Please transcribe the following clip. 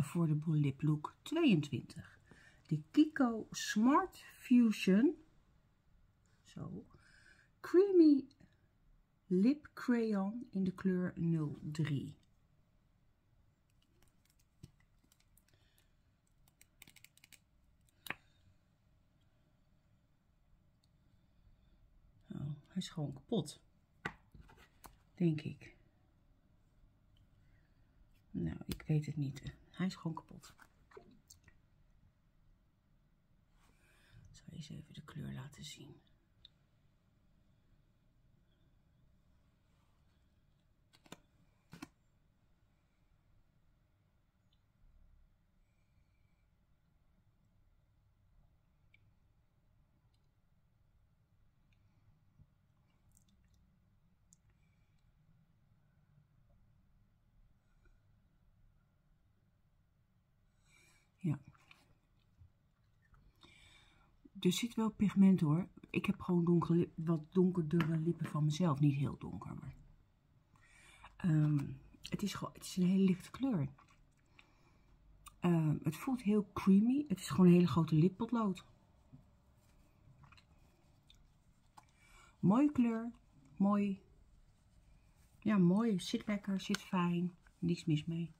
Affordable Lip Look 22. De Kiko Smart Fusion. Zo. Creamy Lip Crayon in de kleur 03. Oh, hij is gewoon kapot. Denk ik. Nou, ik weet het niet. Hij is gewoon kapot. Ik zal eens even de kleur laten zien. Ja. Er zit wel pigment hoor. Ik heb gewoon donker, wat donkerdere lippen van mezelf. Niet heel donker, maar... Um, het, is gewoon, het is een hele lichte kleur. Um, het voelt heel creamy. Het is gewoon een hele grote lippotlood. Mooie kleur. Mooi. Ja, mooi. Zit lekker. Zit fijn. Niks mis mee.